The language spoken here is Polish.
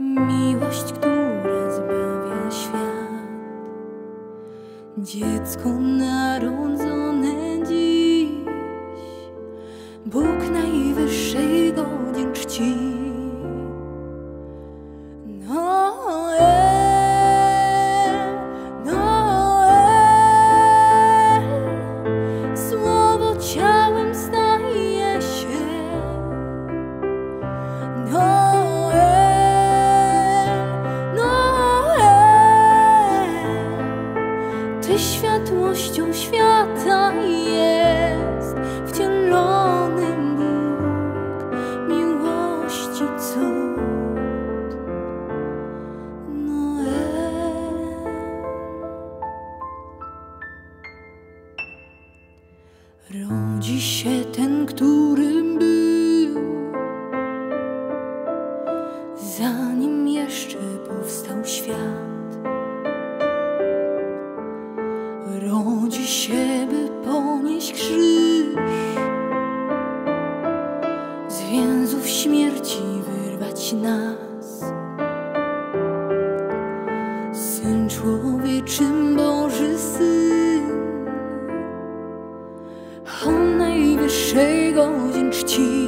Miłość, która zbawia świat. Dziecko narodzone światłością świata jest wcielonym Bóg miłości cud. Noel. Rodzi się ten, którym był, zanim jeszcze powstał świat. Rodzi się, by ponieść krzyż, z więzów śmierci wyrwać nas. Syn człowieczym Boży Syn, on najwyższej godzin czci.